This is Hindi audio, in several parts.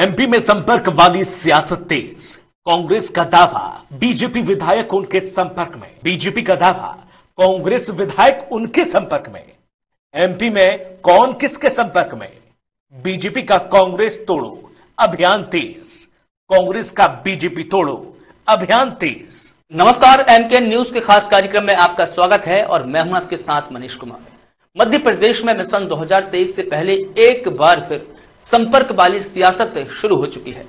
एमपी में संपर्क वाली सियासत तेज। कांग्रेस का दावा बीजेपी विधायक उनके संपर्क में। बीजेपी का दावा, कांग्रेस विधायक उनके संपर्क में। एमपी में कौन किसके संपर्क में? बीजेपी का कांग्रेस तोड़ो, अभियान तेज। कांग्रेस का बीजेपी तोड़ो, अभियान तेज। नमस्कार एमके न्यूज़ के खास कार्यक्रम में आपका स्वागत है और मैं हूँ आपके साथ मनीष कुमार। मध्य प्रदेश में मिशन 2023 से पहले एक बार फिर संपर्क वाली सियासत शुरू हो चुकी है।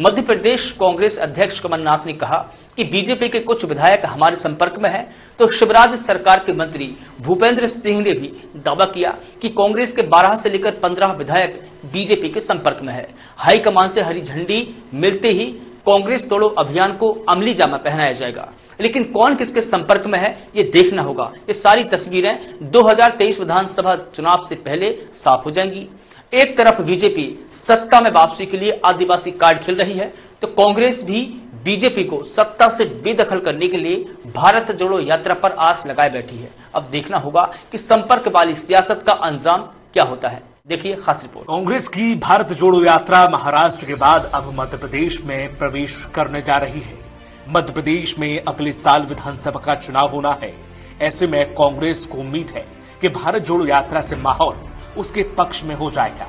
मध्य प्रदेश कांग्रेस अध्यक्ष कमलनाथ ने कहा कि बीजेपी के कुछ विधायक हमारे संपर्क में हैं, तो शिवराज सरकार के मंत्री भूपेंद्र सिंह ने भी दावा किया कि कांग्रेस के 12 से लेकर 15 विधायक बीजेपी के संपर्क में है। हाईकमान से हरी झंडी मिलते ही कांग्रेस तोड़ो अभियान को अमली जामा पहनाया जाएगा। लेकिन कौन किसके संपर्क में है ये देखना होगा। ये सारी तस्वीरें 2023 विधानसभा चुनाव से पहले साफ़ हो जाएँगी। एक तरफ़ बीजेपी सत्ता में वापसी के लिए आदिवासी कार्ड खेल रही है तो कांग्रेस भी बीजेपी को सत्ता से बेदखल करने के लिए भारत जोड़ो यात्रा पर आस लगाए बैठी है। अब देखना होगा कि संपर्क वाली सियासत का अंजाम क्या होता है। देखिए खास रिपोर्ट। कांग्रेस की भारत जोड़ो यात्रा महाराष्ट्र के बाद अब मध्य प्रदेश में प्रवेश करने जा रही है। मध्य प्रदेश में अगले साल विधानसभा का चुनाव होना है। ऐसे में कांग्रेस को उम्मीद है कि भारत जोड़ो यात्रा से माहौल उसके पक्ष में हो जाएगा।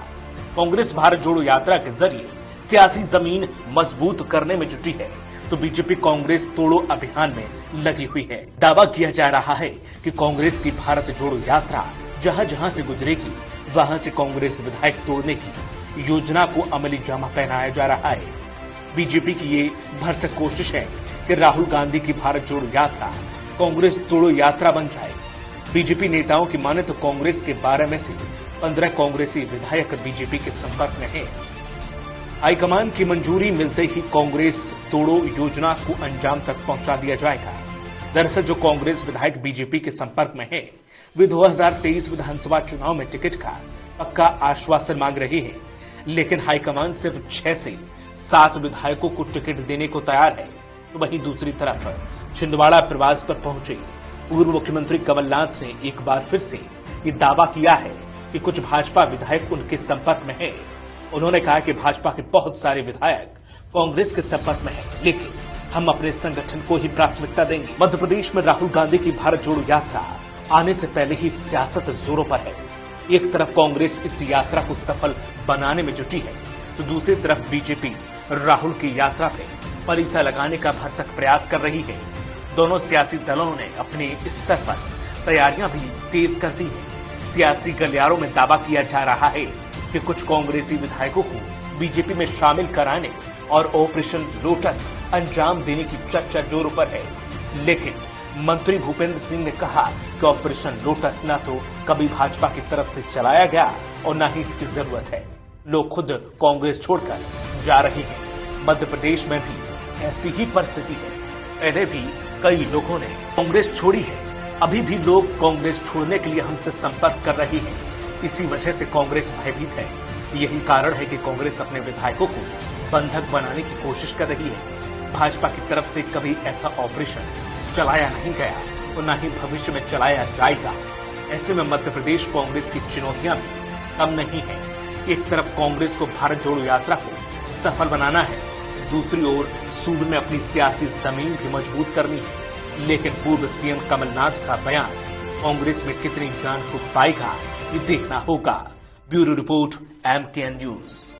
कांग्रेस भारत जोड़ो यात्रा के ज़रिए सियासी ज़मीन मज़बूत करने में जुटी है। तो बीजेपी कांग्रेस तोड़ो अभियान में लगी हुई है। दावा किया जा रहा है कि कांग्रेस की भारत जोड़ो यात्रा जहाँ जहाँ से गुजरेगी, वहाँ से कांग्रेस विधायक तोड़ने की योजना को अमली जामा पहनाया जा रहा है। बीजेपी की ये भरसक कोशिश है कि राहुल गांधी की भारत जोड़ो यात्रा कांग्रेस तोड़ो यात्रा बन जाए। बीजेपी नेताओं की माने तो कांग्रेस के बारे में से पंद्रह कांग्रेसी विधायक बीजेपी के संपर्क में हैं। हाईकमान की मंजूरी मिलते ही कांग्रेस तोड़ो योजना को अंजाम तक पहुँचा दिया जाएगा। दरअसल जो कांग्रेस विधायक बीजेपी के संपर्क में है, वे 2023 विधानसभा चुनाव में टिकट का पक्का आश्वासन मांग रही है। लेकिन हाईकमान सिर्फ़ छह से सात विधायकों को टिकट देने को तैयार है। तो वहीं दूसरी तरफ़ छिंदवाड़ा प्रवास पर पहुँचे पूर्व मुख्यमंत्री कमलनाथ ने एक बार फिर से ये दावा किया है कि कुछ भाजपा विधायक उनके संपर्क में हैं। उन्होंने कहा कि भाजपा के बहुत सारे विधायक कांग्रेस के संपर्क में हैं, लेकिन हम अपने संगठन को ही प्राथमिकता देंगे। मध्य प्रदेश में राहुल गांधी की भारत जोड़ो यात्रा आने से पहले ही सियासत जोरों पर है। एक तरफ़ कांग्रेस इस यात्रा को सफल बनाने में जुटी है तो दूसरी तरफ़ बीजेपी राहुल की यात्रा पे परिता लगाने का भरसक प्रयास कर रही है। दोनों सियासी दलों ने अपने स्तर पर तैयारियाँ भी तेज कर दी है। सियासी गलियारों में दावा किया जा रहा है कि कुछ कांग्रेसी विधायकों को बीजेपी में शामिल कराने और ऑपरेशन लोटस अंजाम देने की चर्चा जोरों पर है। लेकिन मंत्री भूपेंद्र सिंह ने कहा कि ऑपरेशन लोटस न तो कभी भाजपा की तरफ़ से चलाया गया और न ही इसकी ज़रूरत है। लोग खुद कांग्रेस छोड़कर जा रहे हैं। मध्य प्रदेश में भी ऐसी ही परिस्थिति है। पहले भी कई लोगों ने कांग्रेस छोड़ी है। अभी भी लोग कांग्रेस छोड़ने के लिए हमसे संपर्क कर रही है। इसी वजह से कांग्रेस भयभीत है। यही कारण है कि कांग्रेस अपने विधायकों को बंधक बनाने की कोशिश कर रही है। भाजपा की तरफ़ से कभी ऐसा ऑपरेशन चलाया नहीं गया, और न ही भविष्य में चलाया जाएगा। ऐसे में मध्य प्रदेश कांग्रेस की चुनौतियाँ भी कम नहीं है। एक तरफ़ कांग्रेस को भारत जोड़ो यात्रा को सफल बनाना है, दूसरी ओर सूबे में अपनी सियासी ज़मीन भी मज़बूत करनी है। लेकिन पूर्व सीएम कमलनाथ का बयान, कांग्रेस में कितनी जान फूक पाएगा, ये देखना होगा। Bureau report M news